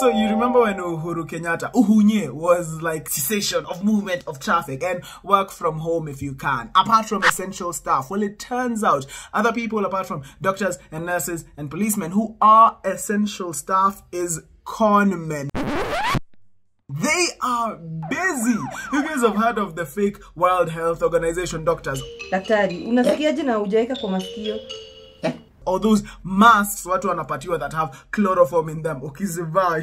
So you remember when Uhuru Kenyatta, Uhunye, was like cessation of movement of traffic and work from home if you can, apart from essential staff. Well, it turns out other people apart from doctors and nurses and policemen who are essential staff is conmen. They are busy. You guys have heard of the fake World Health Organization doctors daktari unasikiaje na hujaweka kwa masikio or those masks watu wanapatiwa that have chloroform in them ukizivaa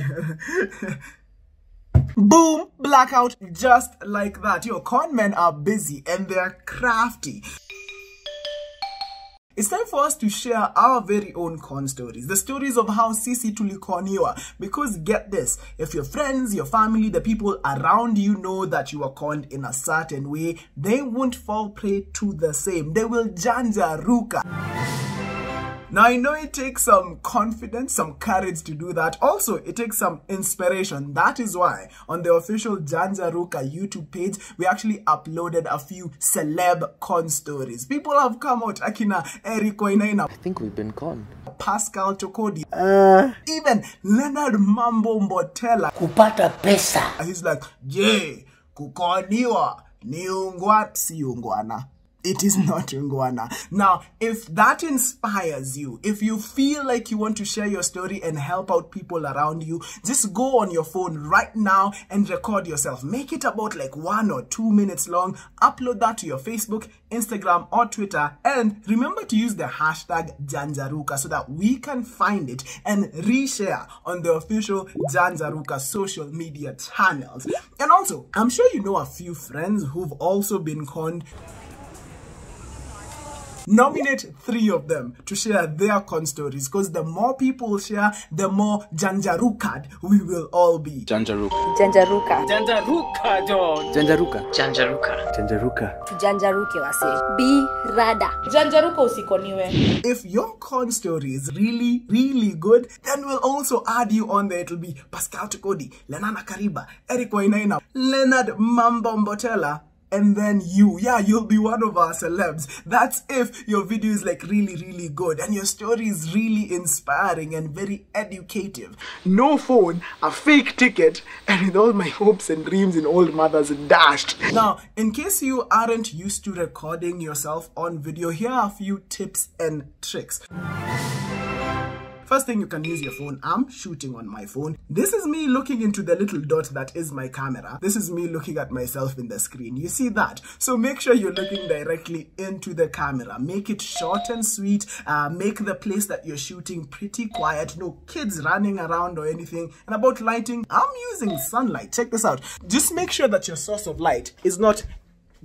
boom blackout just like that your con men are busy and they're crafty It's time for us to share our very own con stories, the stories of how Sisi tulikoniwa. Because get this, if your friends, your family, the people around you know that you are conned in a certain way, they won't fall prey to the same. They will janja ruka. Now, I know it takes some confidence, some courage to do that. Also, it takes some inspiration. That is why on the official Janjaruka YouTube page, we actually uploaded a few celeb con stories. People have come out, Akina Eric Wainaina, I think we've been con. Pascal Tokodi. Uh... even Leonard Mambo Mbotela. kupata pesa He's like, je, kukoniwa ni siungwana. si ungwana. It is not ungwana. Now, if that inspires you, if you feel like you want to share your story and help out people around you, just go on your phone right now and record yourself. Make it about like one or two minutes long. Upload that to your Facebook, Instagram, or Twitter. And remember to use the hashtag Janjaruka so that we can find it and reshare on the official Janjaruka social media channels. And also, I'm sure you know a few friends who've also been conned nominate three of them to share their con stories because the more people share the more janjarukad we will all be Janjaruka. janjaruka Janjaruka, dog. Janjaruka. Janjaruka. Janjaruka. tujanjaruke wase be rada janjaruka usikoniwe if your con story is really really good then we'll also add you on there it'll be pascal tukodi lenana kariba eric wainaina leonard mambo mbotela and then you yeah you'll be one of our celebs. That's if your video is like really really good and your story is really inspiring and very educative. No phone a fake ticket and with all my hopes and dreams in old mothers dashed. Now in case you aren't used to recording yourself on video here are a few tips and tricks First thing, you can use your phone. I'm shooting on my phone. This is me looking into the little dot that is my camera. This is me looking at myself in the screen. You see that? So make sure you're looking directly into the camera. Make it short and sweet. Uh, make the place that you're shooting pretty quiet. No kids running around or anything. And about lighting, I'm using sunlight. Check this out. Just make sure that your source of light is not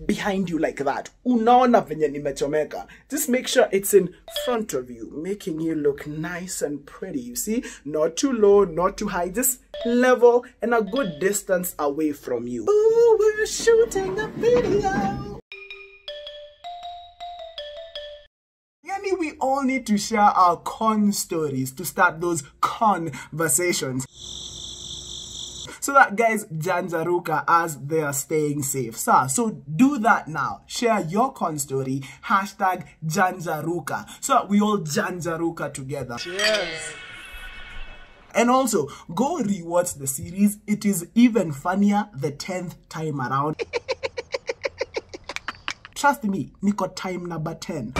behind you like that. Unaona venye nimechomeka. Just make sure it's in front of you making you look nice and pretty you see? Not too low not too high just level and a good distance away from you. Ooh, we're shooting a video. Yani, we all need to share our con stories to start those conversations so that guys janjaruka as they are staying safe. Sir so do that now. Share your con story. Hashtag janjaruka. So that we all janjaruka together. Cheers. and also go rewatch the series. It is even funnier the 10th time around. Trust me niko time number 10